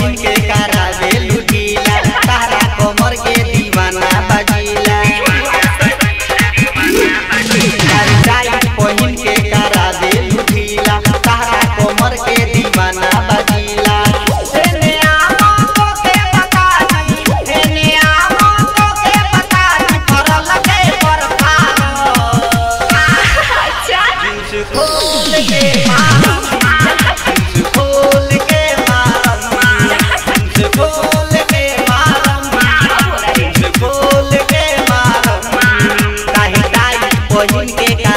बहिन के करावे लुटीला तारा कमर के दीवाना बजीला। बहिन के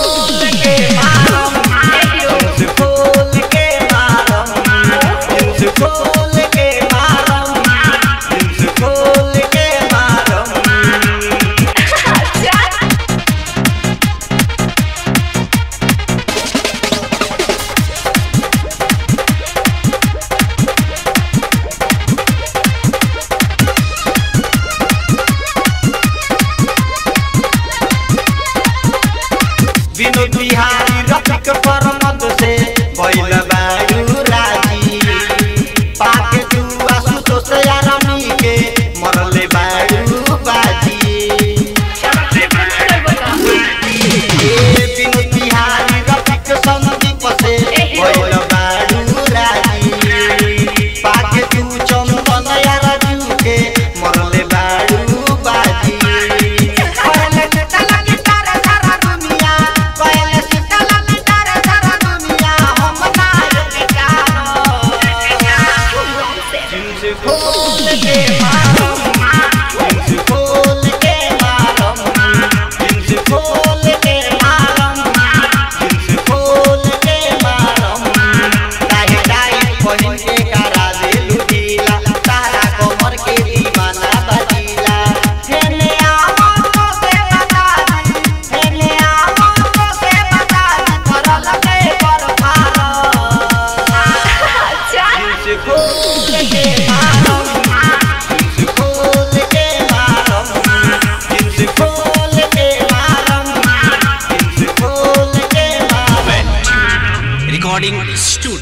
बोल के मारो सिनो बिहारी रतिक परम recording studio.